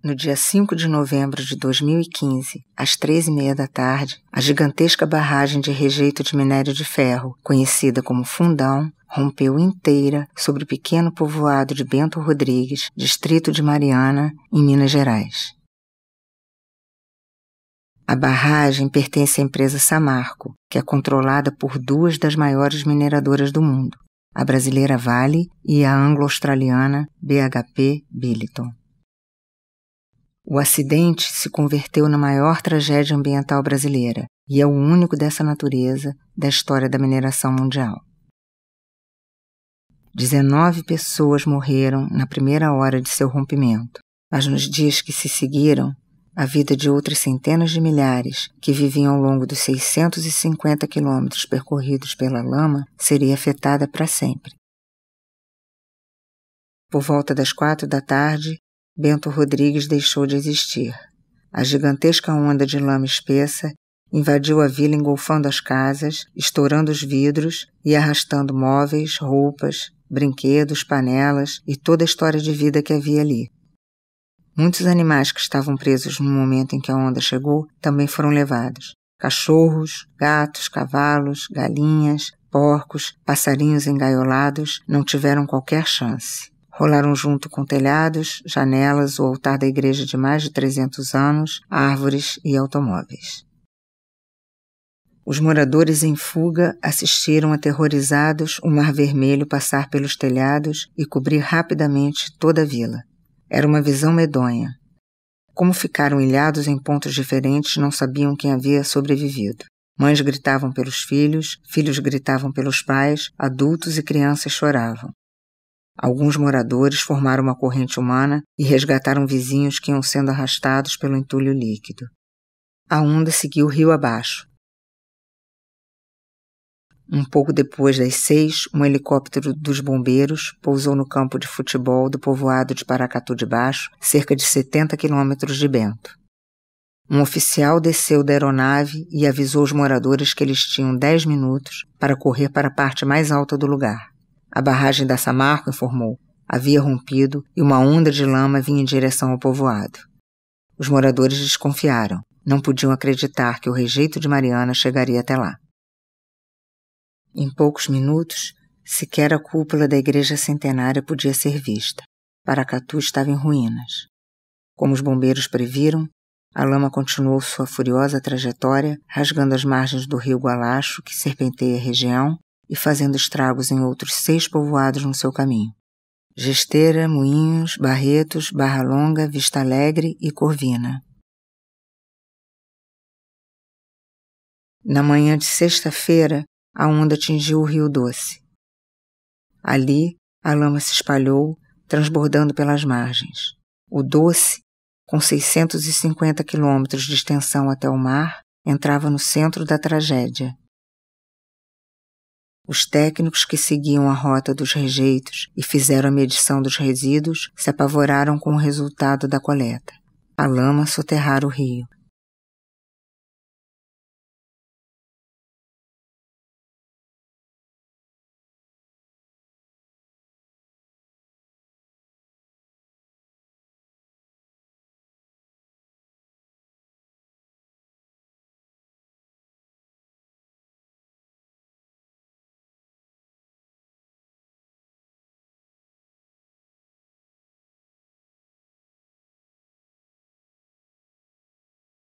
No dia 5 de novembro de 2015, às três e meia da tarde, a gigantesca barragem de rejeito de minério de ferro, conhecida como Fundão, rompeu inteira sobre o pequeno povoado de Bento Rodrigues, distrito de Mariana, em Minas Gerais. A barragem pertence à empresa Samarco, que é controlada por duas das maiores mineradoras do mundo, a brasileira Vale e a anglo-australiana BHP Billiton. O acidente se converteu na maior tragédia ambiental brasileira e é o único dessa natureza da história da mineração mundial. 19 pessoas morreram na primeira hora de seu rompimento, mas nos dias que se seguiram, a vida de outras centenas de milhares que viviam ao longo dos 650 quilômetros percorridos pela lama seria afetada para sempre. Por volta das quatro da tarde, Bento Rodrigues deixou de existir. A gigantesca onda de lama espessa invadiu a vila engolfando as casas, estourando os vidros e arrastando móveis, roupas, brinquedos, panelas e toda a história de vida que havia ali. Muitos animais que estavam presos no momento em que a onda chegou também foram levados. Cachorros, gatos, cavalos, galinhas, porcos, passarinhos engaiolados não tiveram qualquer chance. Rolaram junto com telhados, janelas, o altar da igreja de mais de 300 anos, árvores e automóveis. Os moradores em fuga assistiram aterrorizados o Mar Vermelho passar pelos telhados e cobrir rapidamente toda a vila. Era uma visão medonha. Como ficaram ilhados em pontos diferentes, não sabiam quem havia sobrevivido. Mães gritavam pelos filhos, filhos gritavam pelos pais, adultos e crianças choravam. Alguns moradores formaram uma corrente humana e resgataram vizinhos que iam sendo arrastados pelo entulho líquido. A onda seguiu rio abaixo. Um pouco depois das seis, um helicóptero dos bombeiros pousou no campo de futebol do povoado de Paracatu de Baixo, cerca de 70 quilômetros de Bento. Um oficial desceu da aeronave e avisou os moradores que eles tinham 10 minutos para correr para a parte mais alta do lugar. A barragem da Samarco informou. Havia rompido e uma onda de lama vinha em direção ao povoado. Os moradores desconfiaram. Não podiam acreditar que o rejeito de Mariana chegaria até lá. Em poucos minutos, sequer a cúpula da igreja centenária podia ser vista. Paracatu estava em ruínas. Como os bombeiros previram, a lama continuou sua furiosa trajetória, rasgando as margens do rio Gualacho, que serpenteia a região, e fazendo estragos em outros seis povoados no seu caminho. Gesteira, Moinhos, Barretos, Barra Longa, Vista Alegre e Corvina. Na manhã de sexta-feira, a onda atingiu o Rio Doce. Ali, a lama se espalhou, transbordando pelas margens. O Doce, com 650 quilômetros de extensão até o mar, entrava no centro da tragédia. Os técnicos que seguiam a rota dos rejeitos e fizeram a medição dos resíduos se apavoraram com o resultado da coleta. A lama soterrara o rio,